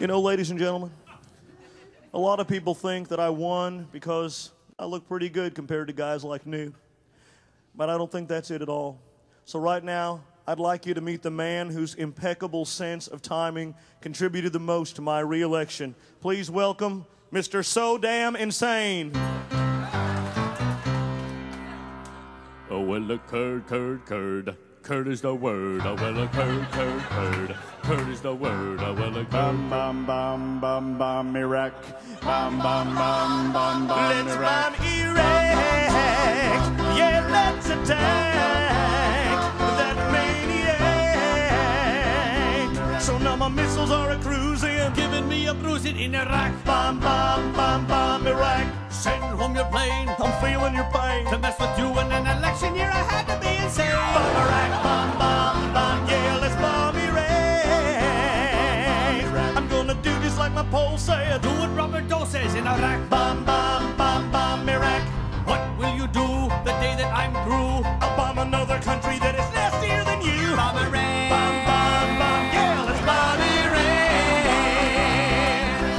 You know, ladies and gentlemen, a lot of people think that I won because I look pretty good compared to guys like Newt. But I don't think that's it at all. So, right now, I'd like you to meet the man whose impeccable sense of timing contributed the most to my reelection. Please welcome Mr. So Damn Insane. Oh, well, a Kurd, Kurd, Kurd. Kurd is the word. Oh, well, a Kurd, Kurd, Kurd. Kurd is the word. Oh, well, a Bum Kurd. bum bum bum bum Iraq. Bum bum bum bum bum Let's Iraq. bomb Iraq. Yeah, let's attack that maniac. So now my missiles are a cruising, Giving me a bruising in Iraq. bomb, bomb, bomb, bomb Iraq. Send home your plane I'm feeling your pain. to mess with you in an election year. I had to be insane. My poll said. Do what Robert Dole says in Iraq. Bomb, bomb, bomb, bomb Iraq. What will you do the day that I'm through? I'll bomb another country that is nastier than you. Bomb Iran. Bomb, bomb, bomb, yeah, let's bomb Iran.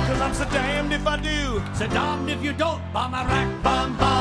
Cause I'm so damned if I do. So damned if you don't bomb Iraq. Bomb, bomb.